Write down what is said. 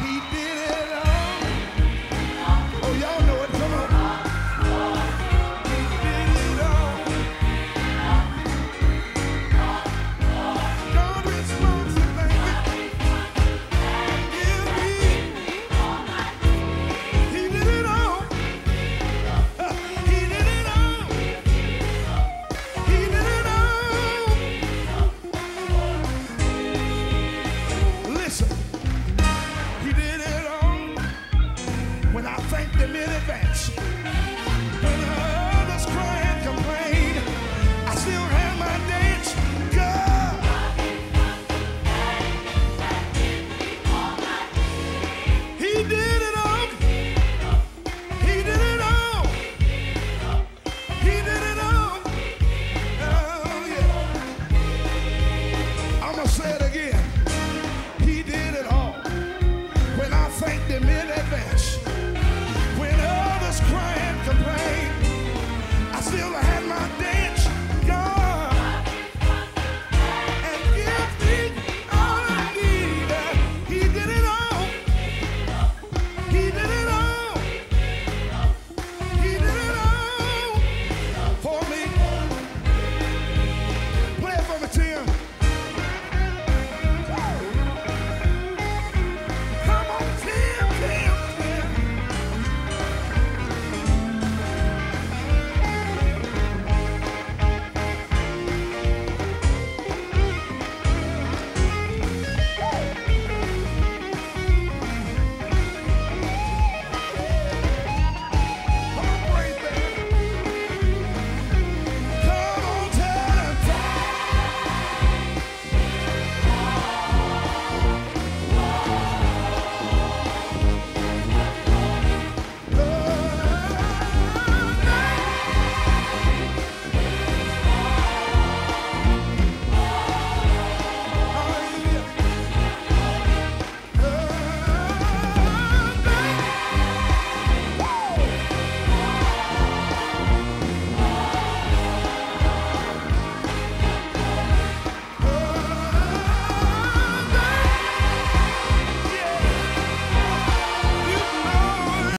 He did and I thank them in advance. still had my day.